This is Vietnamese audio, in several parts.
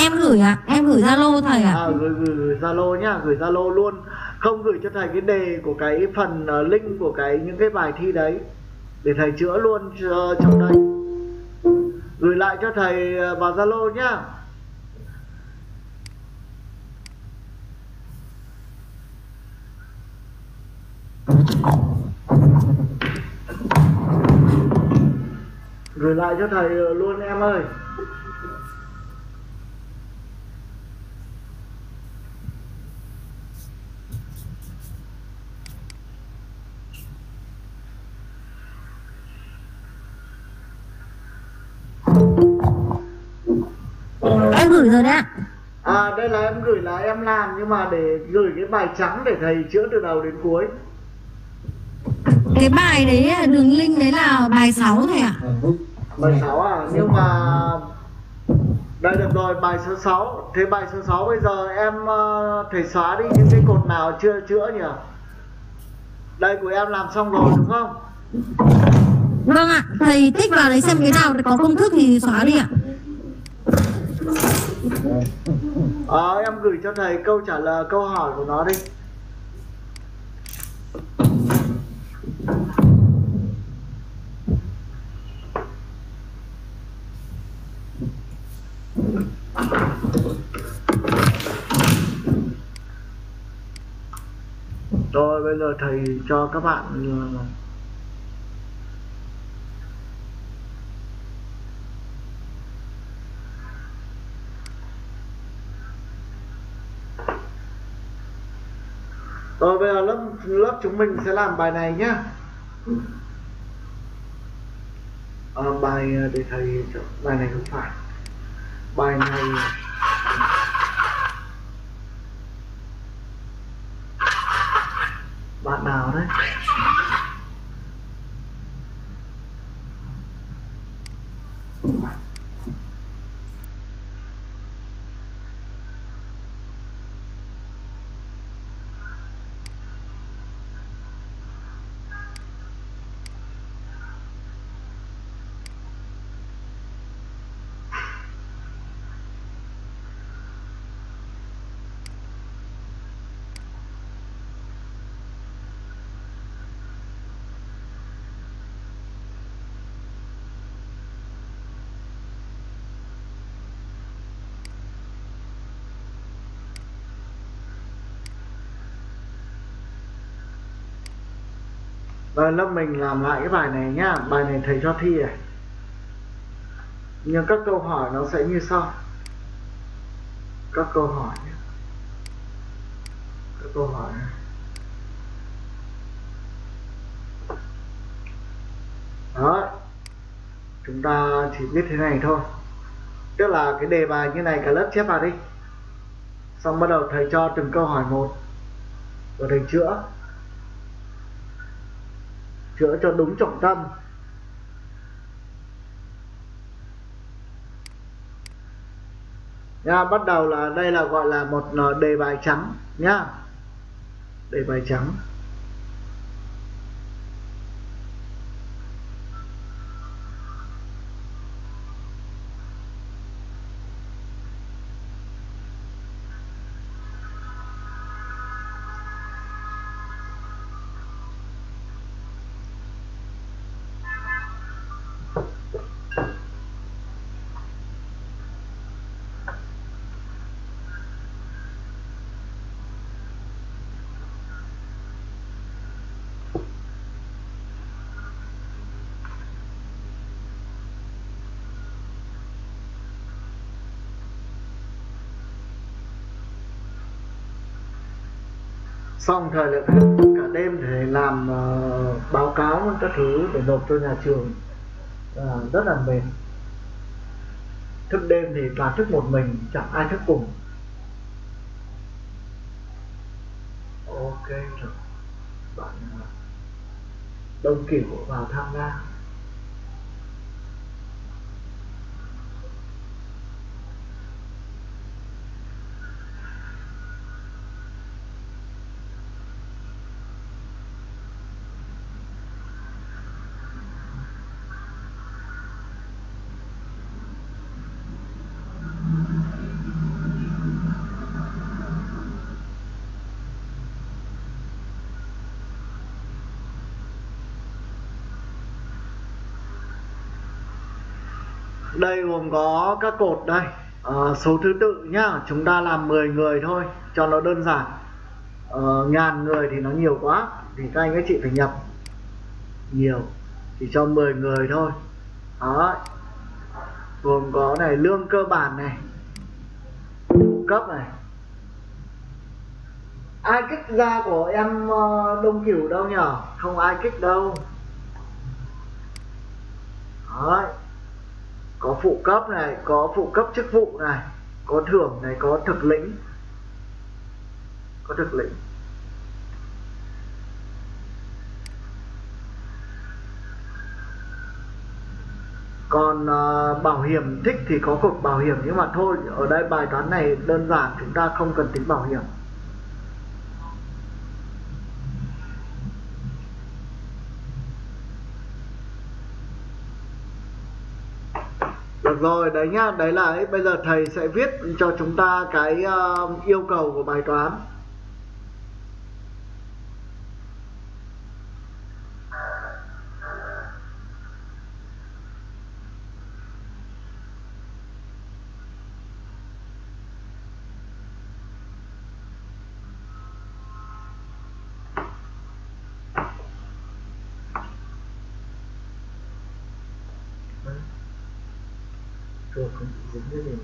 em gửi ạ em gửi zalo thầy ạ. À, gửi gửi gửi zalo nhá gửi zalo luôn. Không gửi cho thầy cái đề của cái phần uh, link của cái những cái bài thi đấy. Để thầy chữa luôn uh, trong đây. Gửi lại cho thầy ờ, vào zalo nhá. Gửi lại cho thầy ờ, luôn em ơi. Gửi rồi đấy À đây là em gửi là em làm nhưng mà để gửi cái bài trắng để thầy chữa từ đầu đến cuối. cái bài đấy là đường link đấy là bài 6 thầy ạ Bài 6 à, nhưng mà đây được rồi, bài số 6. Thế bài số 6 bây giờ em ờ, thầy xóa đi những cái cột nào chưa chữa nhỉ? Đây của em làm xong rồi đúng không? vâng ạ thầy tích vào đấy xem cái nào có công thức thì xóa đi ạ Ờ em gửi cho thầy câu trả lời, câu hỏi của nó đi. Rồi, bây giờ thầy cho các bạn ờ, Rồi bây giờ lớp lớp chúng mình sẽ làm bài này nhá. À, bài ờ, để thầy bài này không phải. Bài này bạn nào đấy? Và lớp mình làm lại cái bài này nhá. Bài này thầy cho thi này Nhưng các câu hỏi nó sẽ như sau. Các câu hỏi nhé Các câu hỏi này. Đó. Chúng ta chỉ biết thế này thôi. Tức là cái đề bài như này cả lớp chép vào đi. Xong bắt đầu thầy cho từng câu hỏi một. Rồi thầy chữa chữa cho đúng trọng tâm. Nha, bắt đầu là đây là gọi là một ờ, đề bài trắng nhá đề bài trắng. Xong thời lượng hết cả đêm để làm uh, báo cáo các thứ để nộp cho nhà trường. Uh, rất là mệt. Thức đêm thì toàn thức một mình chẳng ai thức cùng. Ok rồi bạn ờ, đông kiểu vào tham gia. Đây gồm có các cột đây. À, số thứ tự nhá chúng ta làm 10 người thôi cho nó đơn giản. À, ngàn người thì nó nhiều quá thì các anh các chị phải nhập. Nhiều chỉ cho 10 người thôi. Đó gồm có này lương cơ bản này phụ cấp này. Ai kích ra của em ờ, đông cửu đâu nhở? Không ai kích đâu. Đấy có phụ cấp này có phụ cấp chức vụ này có thưởng này có thực lĩnh. Có thực lĩnh. Còn uh, bảo hiểm thích thì có cột bảo hiểm nhưng mà thôi ở đây bài toán này đơn giản chúng ta không cần tính bảo hiểm. Được rồi đấy nhá. Đấy là ấy, bây giờ thầy sẽ viết cho chúng ta cái uh, yêu cầu của bài toán. forgiving.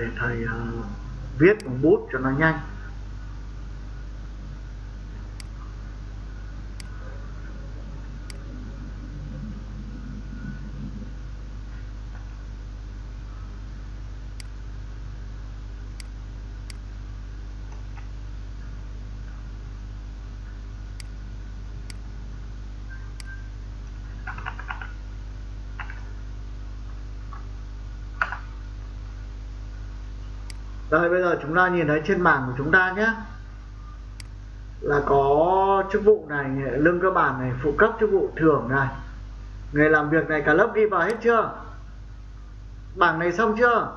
Để thầy uh, viết bằng bút cho nó nhanh. Đây bây giờ chúng ta nhìn thấy trên bảng của chúng ta nhé Là có chức vụ này, lương cơ bản này, phụ cấp chức vụ thưởng này Người làm việc này cả lớp ghi vào hết chưa? Bảng này xong chưa?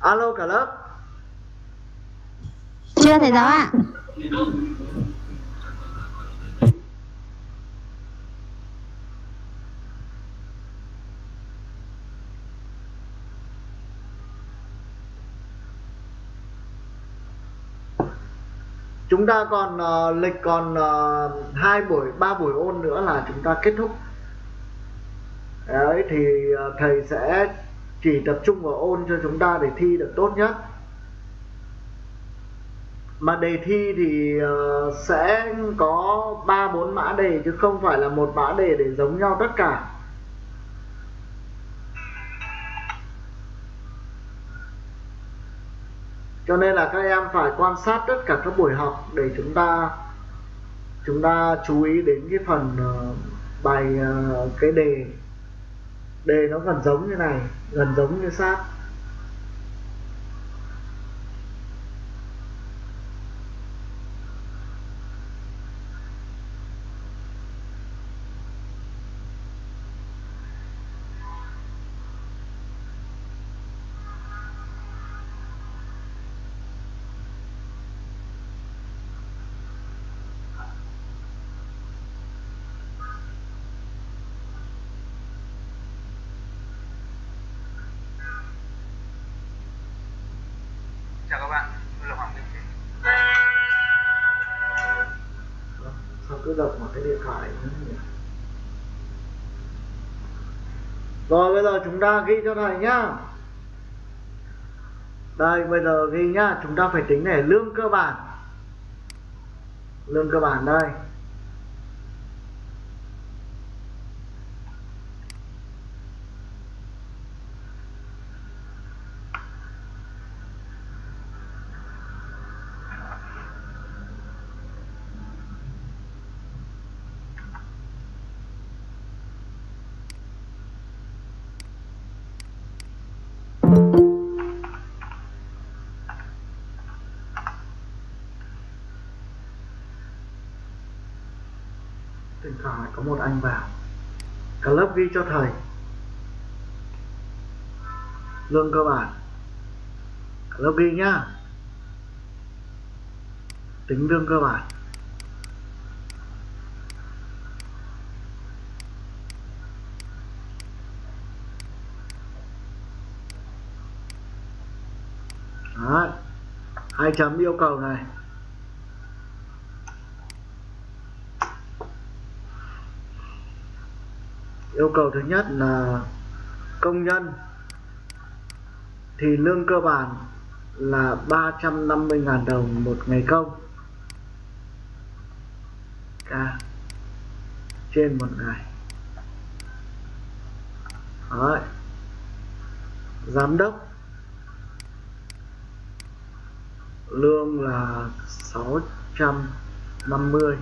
Alo cả lớp chưa thầy giáo ạ chúng ta còn ờ, uh, lịch còn ờ, hai buổi ba buổi ôn nữa là chúng ta kết thúc. Đấy thì uh, thầy sẽ chỉ tập trung vào ôn cho chúng ta để thi được tốt nhất mà đề thi thì uh, sẽ có ba bốn mã đề chứ không phải là một mã đề để giống nhau tất cả. Cho nên là các em phải quan sát tất cả các buổi học để chúng ta chúng ta chú ý đến cái phần ờ, bài ờ, cái đề. Đề nó gần giống như này, gần giống như sát động vào cái điện thoại nữa nhỉ? rồi, bây giờ chúng ta ghi cho thầy nhá. Đây, bây giờ ghi nhá. Chúng ta phải tính này, lương cơ bản. Lương cơ bản đây. Thỉnh thoảng lại có một anh vào. Cả lớp ghi cho thầy. Lương cơ bản. Cả lớp ghi nhá. Tính lương cơ bản. Đấy. hai chấm yêu cầu này. Yêu cầu thứ nhất là công nhân. Thì lương cơ bản là 350.000 đồng một ngày công. Ca, trên một ngày. Đấy. giám đốc. Lương là 650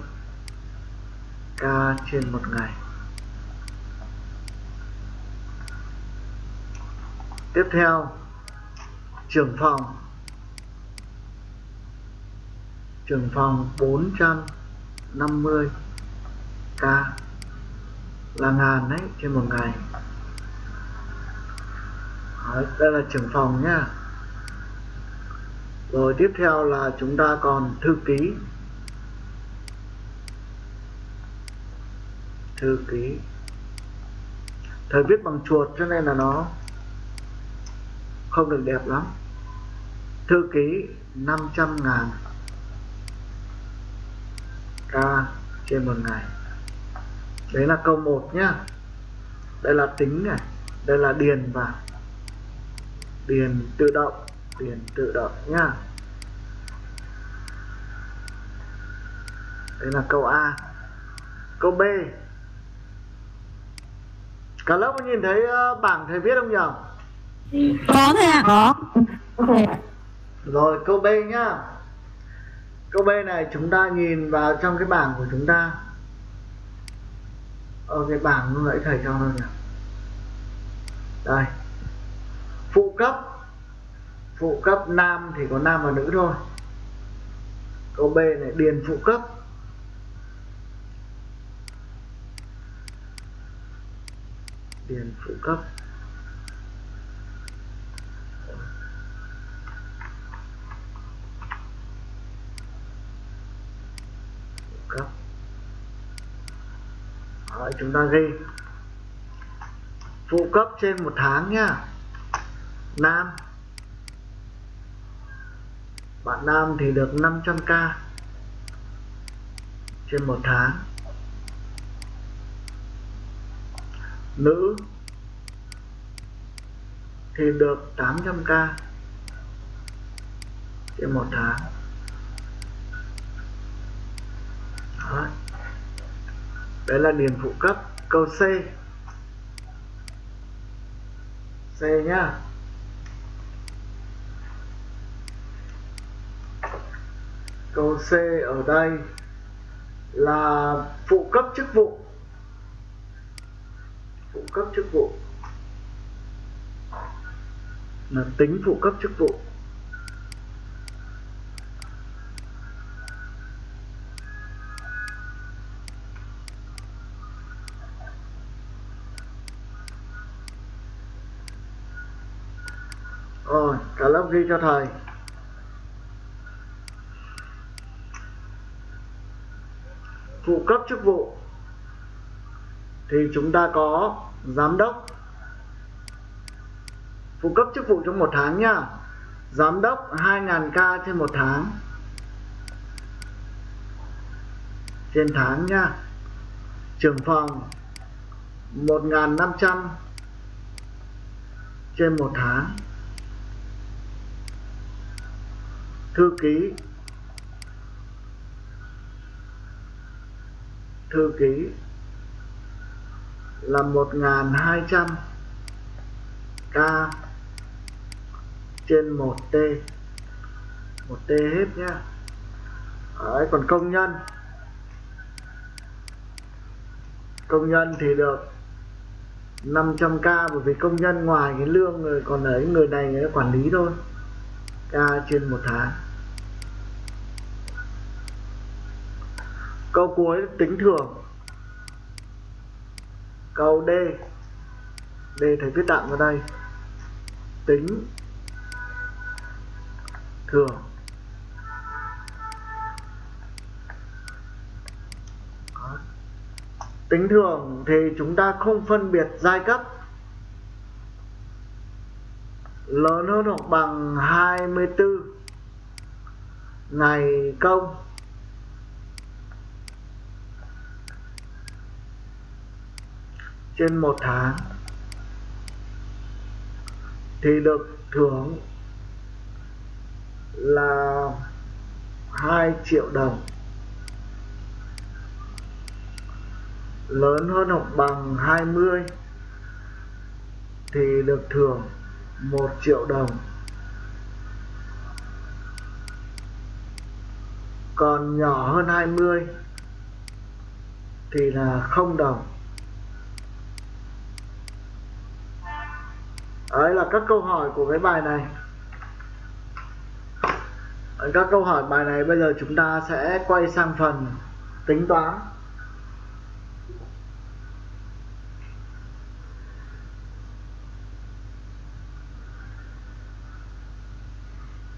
k trên một ngày. Tiếp theo trưởng phòng. Trưởng phòng 450 k là ngàn đấy trên một ngày. Đấy, đây là trưởng phòng nhá rồi tiếp theo là chúng ta còn thư ký. Thư ký. Thời viết bằng chuột cho nên là nó không được đẹp lắm. Thư ký 500 ngàn k trên một ngày. Đấy là câu 1 nhá. Đây là tính này, đây là điền vào. Điền tự động, điền tự động nhá. Đây là câu A. Câu B. Cả lớp có nhìn thấy ờ, bảng thầy viết không nhỉ có thầy ạ. Có. Rồi câu B nhá. Câu B này chúng ta nhìn vào trong cái bảng của chúng ta. Ở cái bảng lúc nãy thầy cho đâu nhỉ. Đây. Phụ cấp. Phụ cấp nam thì có nam và nữ thôi. Câu B này điền phụ cấp. Điền phụ cấp phụ cấp Đấy, chúng ta ghi. Phụ cấp trên một tháng nhá. Nam. Bạn nam thì được 500k trên một tháng. Nữ thì được 800k trên một tháng Đó đấy là điền phụ cấp. Câu C. C nhá. Câu C ở đây là phụ cấp chức vụ. Phụ cấp chức vụ. Là tính phụ cấp chức vụ rồi cả lớp ghi cho thầy. Phụ cấp chức vụ thì chúng ta có giám đốc. Phụ cấp chức vụ trong một tháng nha. Giám đốc 2.000k trên một tháng. Trên tháng nha. Trưởng phòng 1.500 trên một tháng. Thư ký. Thư ký là 1200 k trên 1 t. 1 t hết nhá. Đấy, còn công nhân. Công nhân thì được 500k bởi vì công nhân ngoài cái lương rồi còn ấy người này người quản lý thôi. K trên một tháng. Câu cuối, tính thường. Câu D. D thầy viết tạm vào đây. Tính thường. Đó. tính thường thì chúng ta không phân biệt giai cấp. Lớn hơn hoặc bằng 24 ngày công. Trên một tháng, thì được thưởng là 2 triệu đồng. Lớn hơn hoặc bằng 20 thì được thưởng 1 triệu đồng. Còn nhỏ hơn 20 thì là không đồng. Đấy là các câu hỏi của cái bài này. Các câu hỏi bài này bây giờ chúng ta sẽ quay sang phần tính toán.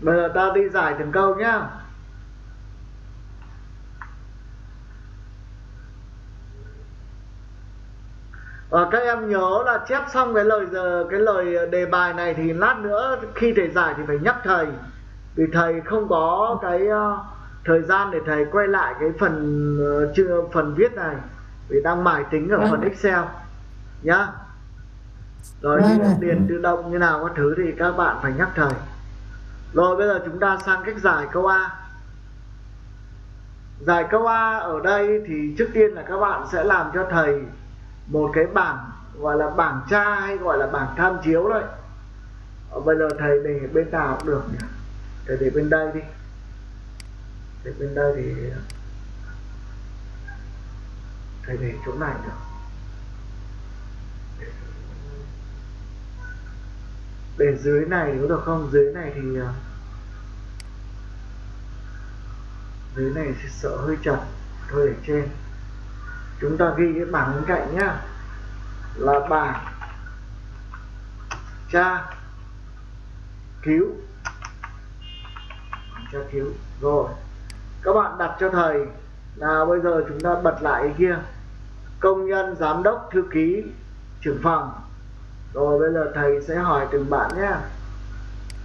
Bây giờ ta đi giải từng câu nhá. Và các em nhớ là chép xong cái lời giờ cái lời đề bài này thì lát nữa khi thầy giải thì phải nhắc thầy. Vì thầy không có cái uh, thời gian để thầy quay lại cái phần uh, chưa phần viết này. Vì đang mải tính ở phần Excel nhá. Rồi Vâng. điền tự động như nào các thứ thì các bạn phải nhắc thầy. Rồi bây giờ chúng ta sang cách giải câu A. Giải câu A ở đây thì trước tiên là các bạn sẽ làm cho thầy một cái bảng gọi là bảng tra hay gọi là bảng tham chiếu đấy. Bây giờ thầy để bên nào cũng được nhỉ? Thầy để bên đây đi. Để bên đây thì thầy để chỗ này được. Để dưới này có được không? Dưới này thì à, dưới này thì sợ hơi chật, thôi để trên chúng ta ghi cái bảng bên cạnh nhá. Là bảng tra cứu. Tra cứu. Rồi. Các bạn đặt cho thầy là bây giờ chúng ta bật lại cái kia. Công nhân, giám đốc, thư ký, trưởng phòng. Rồi bây giờ thầy sẽ hỏi từng bạn nhé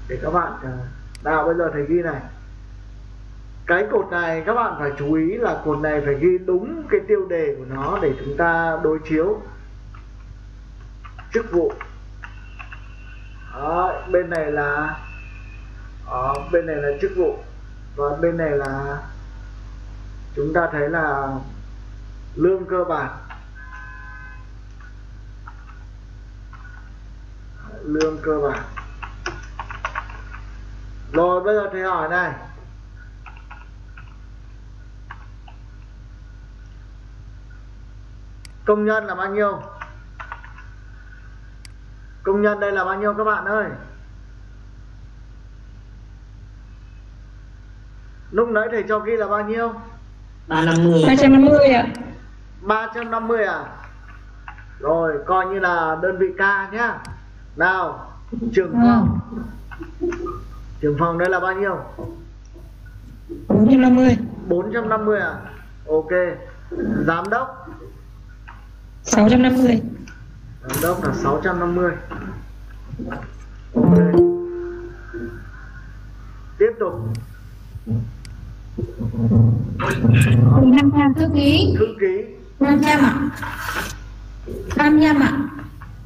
để các bạn à, nào bây giờ thầy ghi này cái cột này các bạn phải chú ý là cột này phải ghi đúng cái tiêu đề của nó để chúng ta đối chiếu. Chức vụ. Đó, bên này là đó, bên này là chức vụ. Và bên này là chúng ta thấy là lương cơ bản. Lương cơ bản. Rồi bây giờ thầy hỏi này. Công nhân là bao nhiêu? Công nhân đây là bao nhiêu các bạn ơi? Lúc nãy thầy cho ghi là bao nhiêu? Ba năm mươi. 250 ạ. 350 à? Rồi coi như là đơn vị ca nhá. Nào trưởng phòng. Trưởng phòng đây là bao nhiêu? 450 450 à? Ok. Giám đốc 650 giám đốc là 650 ok tiếp tục. 500 thư ký. Thư ký. 500 ạ. 500 ạ.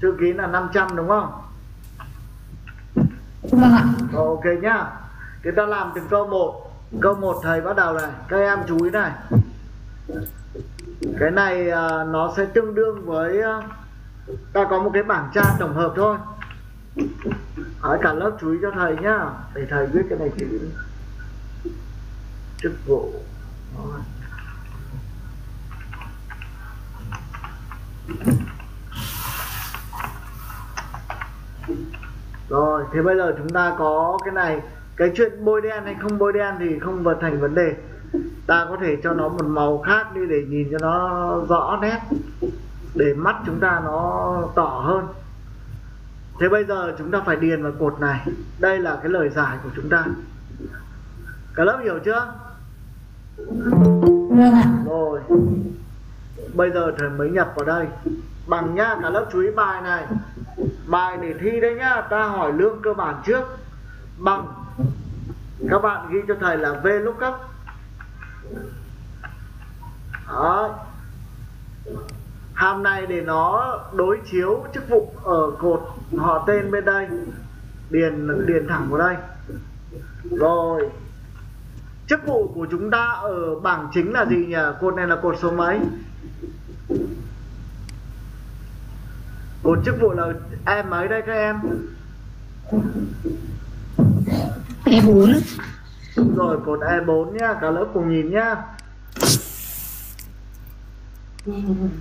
Thư ký là 500 đúng không? Vâng ạ. Rồi, ok nhá. Chúng ta làm từng câu một. Câu một thầy bắt đầu này. Các em chú ý này cái này uh, nó sẽ tương đương với uh, Ta có một cái bảng tra tổng hợp thôi. Hỏi cả lớp chú ý cho thầy nhá Để thầy viết cái này chữ Chức vụ. Rồi, thế bây giờ chúng ta có cái này Cái chuyện bôi đen hay không bôi đen thì không vật thành vấn đề. Ta có thể cho nó một màu khác đi để nhìn cho nó rõ nét để mắt chúng ta nó tỏ hơn. Thế bây giờ chúng ta phải điền vào cột này. Đây là cái lời giải của chúng ta. Cả lớp hiểu chưa? Vâng ạ. Rồi. Bây giờ thầy mới nhập vào đây. Bằng nhá cả lớp chú ý bài này. Bài để thi đấy nhá ta hỏi lương cơ bản trước. Bằng. Các bạn ghi cho thầy là v lookup đó. Hàm này để nó đối chiếu chức vụ ở cột họ tên bên đây. Điền điền thẳng vào đây. Rồi. Chức vụ của chúng ta ở bảng chính là gì nhỉ? Cột này là cột số mấy? Cột chức vụ là em mấy đây các em? Em bốn rồi cột E4 nhá, cả lớp cùng nhìn nhá.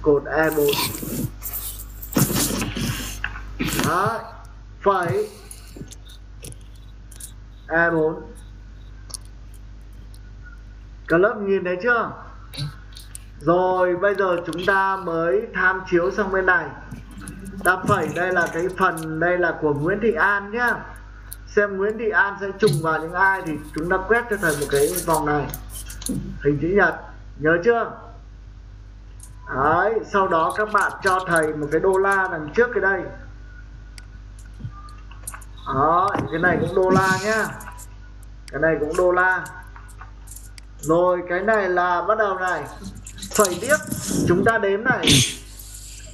Cột E4 đó phẩy E4 cả lớp nhìn thấy chưa? Rồi, bây giờ chúng ta mới tham chiếu sang bên này. Ta phẩy, đây là cái phần, đây là của Nguyễn Thị An nhá xem Nguyễn Thị An sẽ trùng vào những ai thì chúng ta quét cho thầy một cái vòng này. Hình chữ nhật nhớ chưa? Đấy, sau đó các bạn cho thầy một cái đô la đằng trước cái đây. Đó cái này cũng đô la nhá. Cái này cũng đô la. Rồi cái này là bắt đầu này. Phẩy tiếp chúng ta đếm này.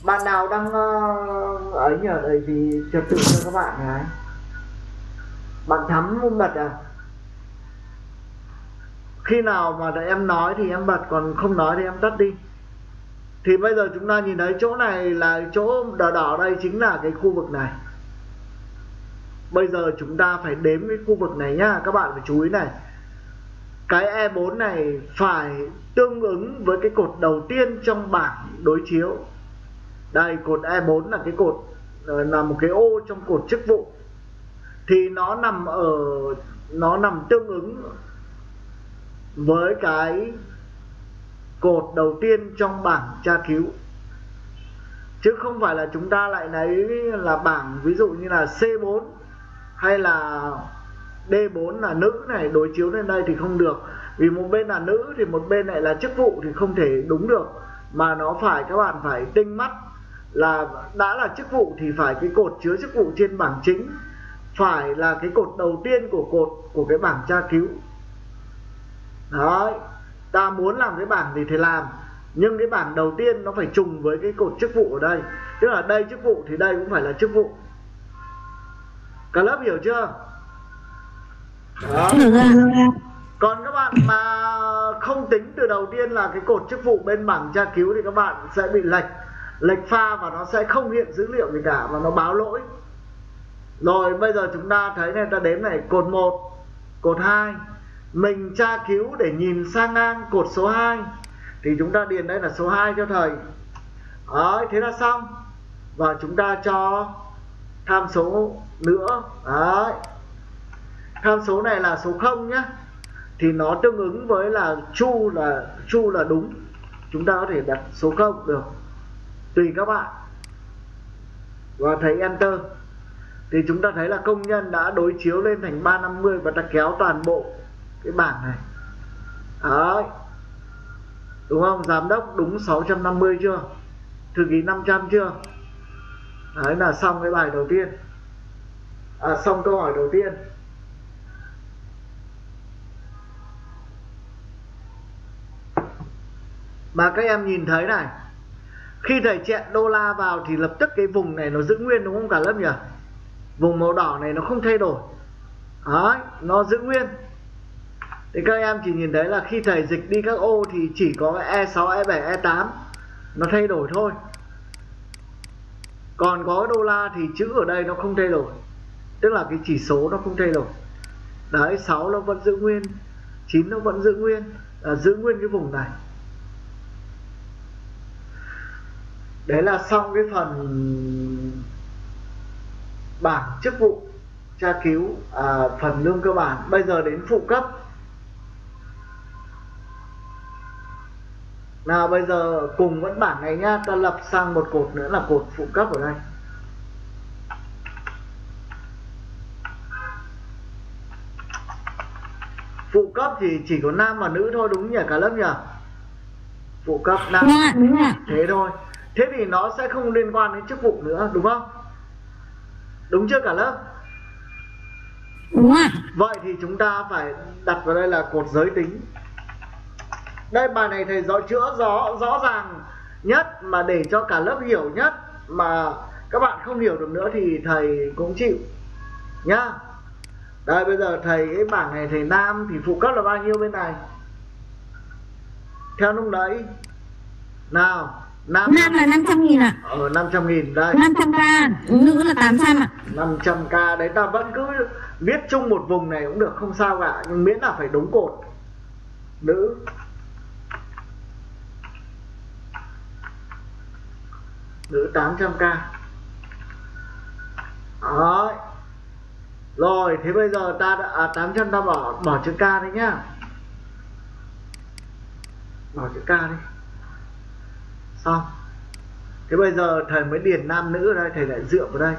Bạn nào đang uh, ấy nhờ đây thì trật tự cho các bạn này bạn thắm bật à? Khi nào mà em nói thì em bật, còn không nói thì em tắt đi. Thì bây giờ chúng ta nhìn thấy chỗ này là chỗ đỏ đỏ đây chính là cái khu vực này. Bây giờ chúng ta phải đếm cái khu vực này nhá, các bạn phải chú ý này. Cái E4 này phải tương ứng với cái cột đầu tiên trong bảng đối chiếu. Đây, cột E4 là cái cột, là một cái ô trong cột chức vụ thì nó nằm ở, nó nằm tương ứng với cái cột đầu tiên trong bảng tra cứu. Chứ không phải là chúng ta lại lấy là bảng ví dụ như là C4 hay là D4 là nữ này, đối chiếu lên đây thì không được. Vì một bên là nữ thì một bên lại là chức vụ thì không thể đúng được. Mà nó phải, các bạn phải tinh mắt là đã là chức vụ thì phải cái cột chứa chức vụ trên bảng chính phải là cái cột đầu tiên của cột của cái bảng tra cứu. Đấy ta muốn làm cái bảng gì thì làm nhưng cái bảng đầu tiên nó phải trùng với cái cột chức vụ ở đây. Tức là đây chức vụ thì đây cũng phải là chức vụ. Cả lớp hiểu chưa? Đó. còn các bạn mà không tính từ đầu tiên là cái cột chức vụ bên bảng tra cứu thì các bạn sẽ bị lệch lệch pha và nó sẽ không hiện dữ liệu gì cả và nó báo lỗi rồi bây giờ chúng ta thấy này ta đếm này cột 1 cột 2 mình tra cứu để nhìn sang ngang cột số 2 thì chúng ta điền đây là số 2 cho thầy. Đấy, thế là xong. Và chúng ta cho tham số nữa. Đấy. tham số này là số 0 nhá. Thì nó tương ứng với là chu là chu là đúng. Chúng ta có thể đặt số 0 được. Tùy các bạn. Và thấy enter thì chúng ta thấy là công nhân đã đối chiếu lên thành 350 và ta kéo toàn bộ cái bảng này. Đấy. Đúng không? Giám đốc đúng 650 chưa? Thư ký 500 chưa? Đấy là xong cái bài đầu tiên. À, xong câu hỏi đầu tiên. Mà các em nhìn thấy này khi thầy chẹn đô la vào thì lập tức cái vùng này nó giữ nguyên đúng không cả lớp nhỉ? Vùng màu đỏ này nó không thay đổi. Đấy nó giữ nguyên. Thì các em chỉ nhìn thấy là khi thầy dịch đi các ô thì chỉ có E6, E7, E8 nó thay đổi thôi. Còn có đô la thì chữ ở đây nó không thay đổi. Tức là cái chỉ số nó không thay đổi. Đấy 6 nó vẫn giữ nguyên 9 nó vẫn giữ nguyên à, giữ nguyên cái vùng này. Đấy là xong cái phần bảng chức vụ tra cứu à, phần lương cơ bản. Bây giờ đến phụ cấp. Nào bây giờ cùng vẫn bảng này nhá. Ta lập sang một cột nữa là cột phụ cấp ở đây. Phụ cấp thì chỉ có nam và nữ thôi đúng nhỉ cả lớp nhỉ? Phụ cấp nam. Đúng thế thôi. Thế thì nó sẽ không liên quan đến chức vụ nữa đúng không đúng chưa cả lớp? Đúng ạ. Vậy thì chúng ta phải đặt vào đây là cột giới tính. Đây bài này thầy rõ chữa rõ rõ ràng nhất mà để cho cả lớp hiểu nhất mà các bạn không hiểu được nữa thì thầy cũng chịu. Nhá. Đây bây giờ thầy cái bảng này thầy nam thì phụ cấp là bao nhiêu bên này? Theo lúc đấy. Nào nam. Nam là 500 nghìn ạ. Ở 500 nghìn đây. 500k nữ là 800 ạ. 500k đấy ta vẫn cứ viết chung một vùng này cũng được không sao cả nhưng miễn là phải đúng cột. Nữ. Nữ 800k Đấy. rồi thế bây giờ ta đã à, 800 ta bỏ bỏ chữ k đấy nhá. Bỏ chữ k đi xong thế bây giờ thầy mới điền nam nữ ở đây thầy lại dựa vào đây.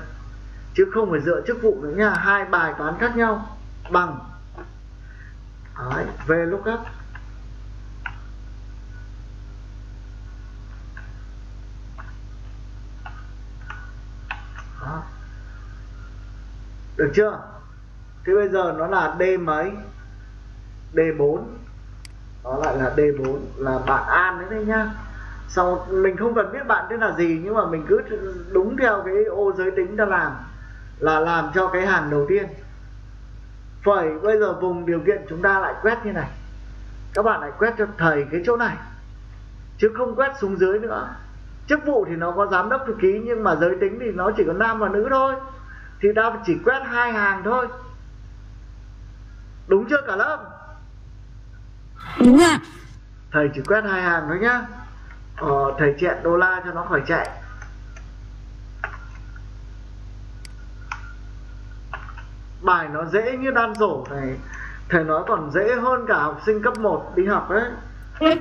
Chứ không phải dựa chức vụ nữa nha hai bài toán khác nhau bằng. Đấy, về lúc up Đó. được chưa? Thế bây giờ nó là D mấy? D4 nó lại là D4 là bạn An đấy đấy nhá sau mình không cần biết bạn tên là gì nhưng mà mình cứ đúng theo cái ô giới tính ta làm là làm cho cái hàng đầu tiên. Phẩy bây giờ vùng điều kiện chúng ta lại quét như này. Các bạn lại quét cho thầy cái chỗ này chứ không quét xuống dưới nữa. Chức vụ thì nó có giám đốc thư ký nhưng mà giới tính thì nó chỉ có nam và nữ thôi. Thì ta chỉ quét hai hàng thôi. Đúng chưa cả lớp? Đúng ạ. Thầy chỉ quét hai hàng thôi nhá ờ, thầy chẹn đô la cho nó khỏi chạy. Bài nó dễ như đan rổ này. Thầy nói còn dễ hơn cả học sinh cấp 1 đi học đấy.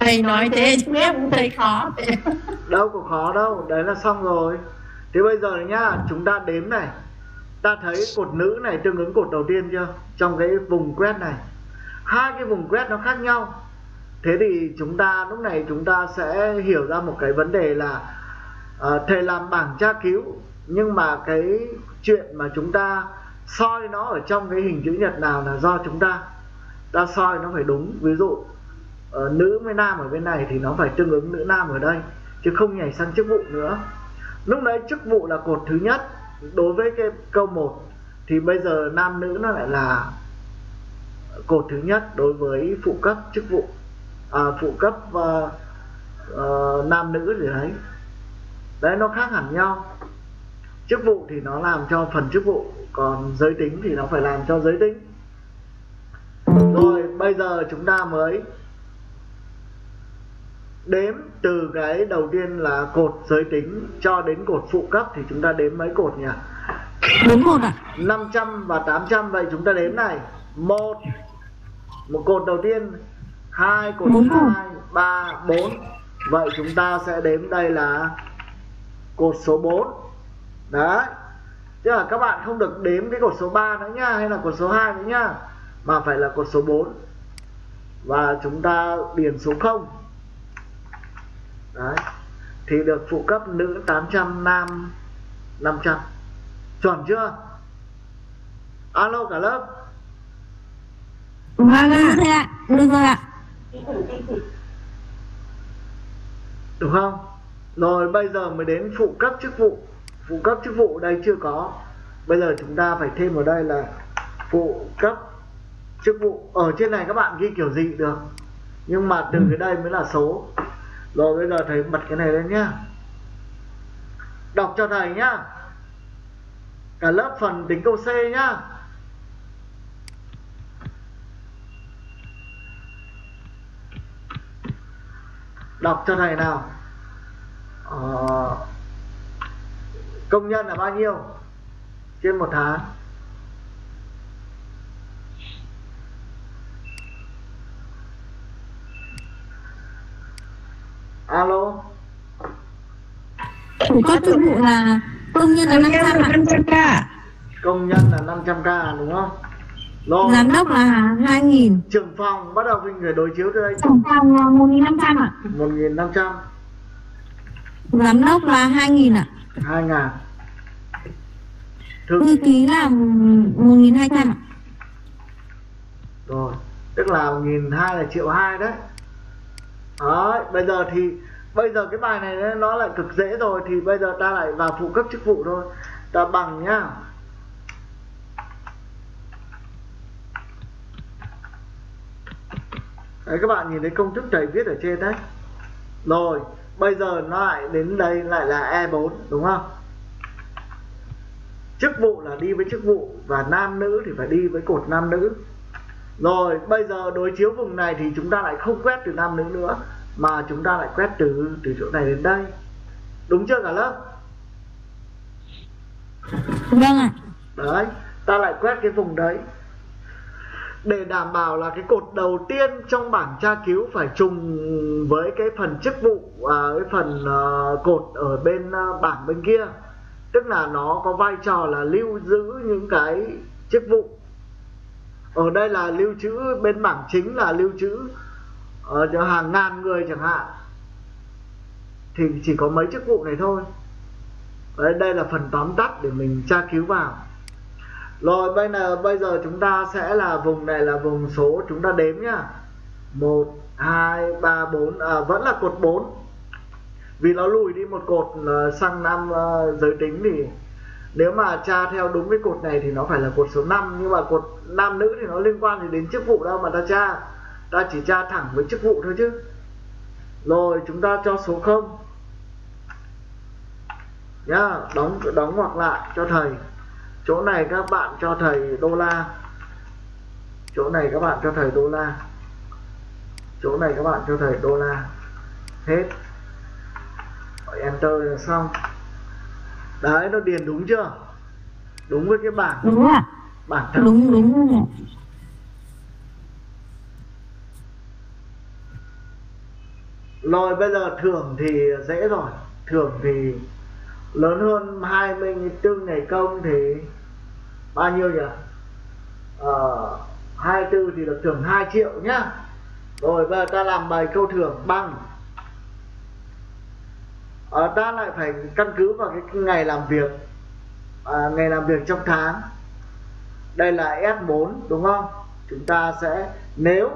Thầy nói thế chứ em cũng thấy khó đâu có khó đâu đấy là xong rồi. Thế bây giờ nhá chúng ta đếm này. Ta thấy cột nữ này tương ứng cột đầu tiên chưa? Trong cái vùng quét này. Hai cái vùng quét nó khác nhau thế thì chúng ta lúc này chúng ta sẽ hiểu ra một cái vấn đề là uh, thầy làm bảng tra cứu nhưng mà cái chuyện mà chúng ta soi nó ở trong cái hình chữ nhật nào là do chúng ta. Ta soi nó phải đúng ví dụ uh, nữ với nam ở bên này thì nó phải tương ứng nữ nam ở đây chứ không nhảy sang chức vụ nữa. Lúc đấy chức vụ là cột thứ nhất đối với cái câu 1 thì bây giờ nam nữ nó lại là cột thứ nhất đối với phụ cấp chức vụ à, phụ cấp uh, uh, nam nữ gì đấy. Đấy nó khác hẳn nhau. Chức vụ thì nó làm cho phần chức vụ còn giới tính thì nó phải làm cho giới tính. Rồi bây giờ chúng ta mới đếm từ cái đầu tiên là cột giới tính cho đến cột phụ cấp thì chúng ta đếm mấy cột nhỉ? Bốn cột ạ. 500 và 800 vậy chúng ta đếm này. Một một cột đầu tiên hai cột Bốn cột. hai ba bốn. Vậy chúng ta sẽ đếm đây là cột số 4 đấy. Chứ là các bạn không được đếm cái cột số 3 nữa nhá hay là cột số 2 nữa nhá mà phải là cột số 4 và chúng ta điền số 0 đấy. Thì được phụ cấp nữ 800 nam 500 chuẩn chưa? Alo cả lớp. Vâng ạ. Thầy ạ đúng không? Rồi, bây giờ mới đến phụ cấp chức vụ. Phụ cấp chức vụ đây chưa có. Bây giờ chúng ta phải thêm vào đây là phụ cấp chức vụ. Ở trên này các bạn ghi kiểu gì được. Nhưng mà từ cái đây mới là số. Rồi, bây giờ thầy bật cái này lên nhá. Đọc cho thầy nhá. Cả lớp phần tính câu C nhá. đọc cho thầy nào. Ờ, công nhân là bao nhiêu? Trên một tháng. Alo. Ủa, có thương vụ là công nhân là 500k công nhân là 500k đúng không? Rồi giám đốc là 2.000 trưởng phòng bắt đầu mình phải đối chiếu từ đây trưởng phòng là 1.500 ạ. 1.500 giám đốc là 2.000 ạ. 2.000 thư thư ký là 1.200 ạ. Rồi tức là 1.200 là triệu hai đấy. Đấy bây giờ thì bây giờ cái bài này nó lại cực dễ rồi thì bây giờ ta lại vào phụ cấp chức vụ thôi. Ta bằng nhá đấy các bạn nhìn thấy công thức thầy viết ở trên đấy. Rồi bây giờ nó lại đến đây lại là E4 đúng không? Chức vụ là đi với chức vụ và nam nữ thì phải đi với cột nam nữ. Rồi bây giờ đối chiếu vùng này thì chúng ta lại không quét từ nam nữ nữa mà chúng ta lại quét từ từ chỗ này đến đây. Đúng chưa cả lớp? Vâng ạ. Đấy ta lại quét cái vùng đấy để đảm bảo là cái cột đầu tiên trong bảng tra cứu phải trùng với cái phần chức vụ và cái phần à, cột ở bên à, bảng bên kia. Tức là nó có vai trò là lưu giữ những cái chức vụ. Ở đây là lưu trữ bên bảng chính là lưu trữ ờ, ở hàng ngàn người chẳng hạn. Thì chỉ có mấy chức vụ này thôi. Đấy, đây là phần tóm tắt để mình tra cứu vào rồi bây giờ bây giờ chúng ta sẽ là vùng này là vùng số chúng ta đếm nhá. 1 2 3 4 à, vẫn là cột 4 vì nó lùi đi một cột uh, sang năm uh, giới tính thì nếu mà tra theo đúng cái cột này thì nó phải là cột số 5 nhưng mà cột nam nữ thì nó liên quan gì đến chức vụ đâu mà ta tra. Ta chỉ tra thẳng với chức vụ thôi chứ. Rồi chúng ta cho số 0 nhá đóng đóng ngoặc lại cho thầy chỗ này các bạn cho thầy đô la. Chỗ này các bạn cho thầy đô la. Chỗ này các bạn cho thầy đô la. Hết. Rồi enter là xong. Đấy nó điền đúng chưa? Đúng với cái bảng. Đúng ạ. Bảng thẳng đúng đúng rồi rồi bây giờ thưởng thì dễ rồi. Thưởng thì lớn hơn 24 ngày công thì bao nhiêu nhỉ? Ờ, 24 thì được thưởng 2 triệu nhá. Rồi bây giờ ta làm bài câu thưởng bằng. Ờ, ta lại phải căn cứ vào cái ngày làm việc. À, ngày làm việc trong tháng. Đây là S4 đúng không? Chúng ta sẽ nếu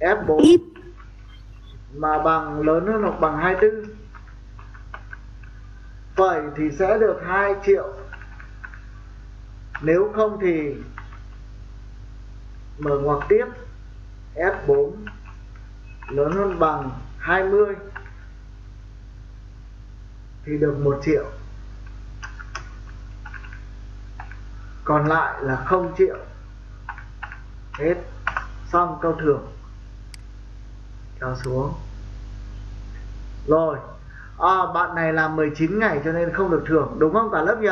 F4 ít. mà bằng lớn hơn hoặc bằng 24 phẩy thì sẽ được 2 triệu nếu không thì mở ngoặc tiếp F4 lớn hơn bằng 20 thì được 1 triệu. Còn lại là 0 triệu. Hết. Xong câu thưởng. Cho xuống. Rồi. À, bạn này làm 19 ngày cho nên không được thưởng. Đúng không cả lớp nhỉ?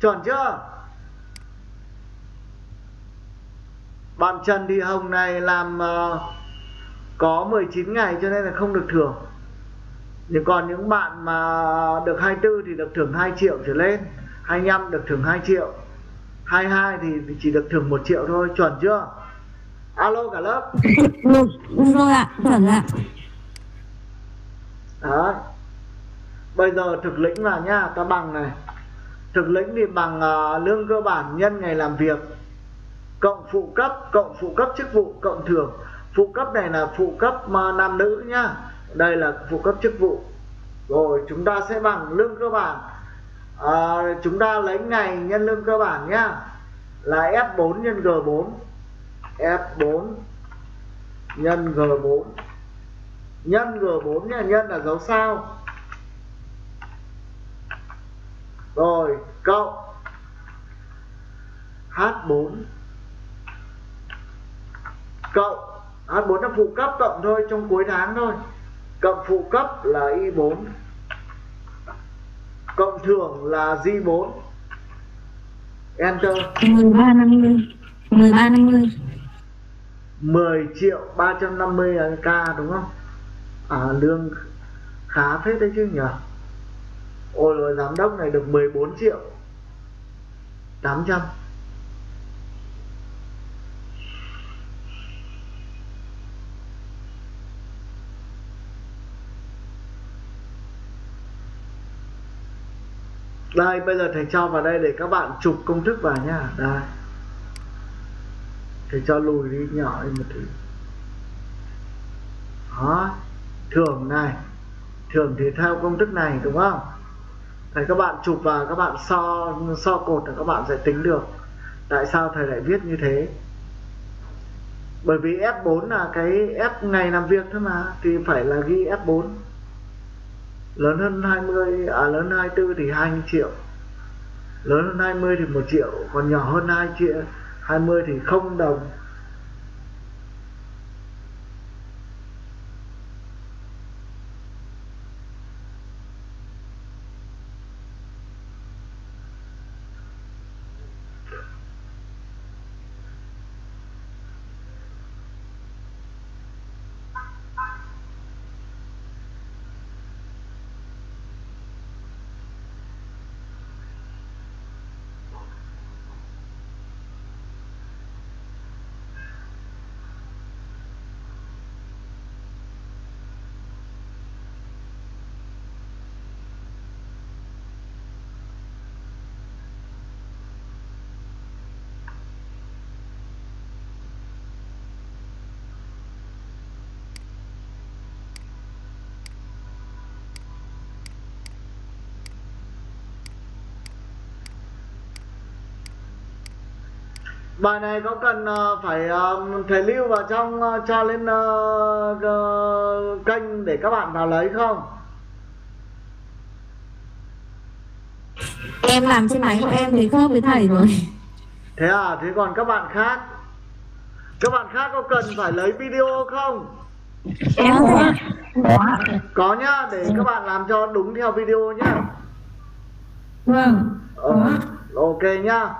Chuẩn chưa? Bạn Trần Thị Hồng này làm uh, có 19 ngày cho nên là không được thưởng. Nhưng còn những bạn mà được 24 thì được thưởng 2 triệu trở lên 25 được thưởng 2 triệu 22 thì chỉ được thưởng 1 triệu thôi chuẩn chưa? Alo cả lớp. Đúng, đúng rồi ạ chuẩn ạ. Đấy. Bây giờ thực lĩnh vào nhá, ta bằng này. Thực lĩnh thì bằng uh, lương cơ bản nhân ngày làm việc cộng phụ cấp, cộng phụ cấp chức vụ, cộng thường Phụ cấp này là phụ cấp mà nam nữ nhá. Đây là phụ cấp chức vụ. Rồi chúng ta sẽ bằng lương cơ bản. à, chúng ta lấy ngày nhân lương cơ bản nhá. Là F4 nhân G4. F4 nhân G4 nhân G4 nha nhân là dấu sao rồi cộng H4 cộng H4 là phụ cấp cộng thôi trong cuối tháng thôi. Cộng phụ cấp là Y4 cộng thưởng là J4 Enter. 1350 1350 10 triệu 350 k đúng không? À, lương khá phết đấy chứ nhỉ? Ôi rồi giám đốc này được 14 triệu 800 đây, bây giờ thầy cho vào đây để các bạn chụp công thức vào nhá đây. Thầy cho lùi đi, nhỏ đi một tí. Đó. Thưởng này. Thưởng thì theo công thức này, đúng không? Thầy, các bạn chụp vào, các bạn so so cột là các bạn sẽ tính được. Tại sao thầy lại viết như thế? Bởi vì F4 là cái F ngày làm việc thôi mà, thì phải là ghi F4 lớn hơn 20 à lớn 24 thì 20 triệu. Lớn hơn 20 thì 1 triệu, còn nhỏ hơn 2 triệu 20 thì không đồng. Bài này có cần ờ, phải ờ, thầy lưu vào trong ờ, cho lên kênh để các bạn vào lấy không? Em làm trên máy của em thì khớp với thầy rồi. Thế à thế còn các bạn khác? Các bạn khác có cần phải lấy video không? Em có. Nhá để các bạn làm cho đúng theo video nhá. Vâng ờ, ok nhá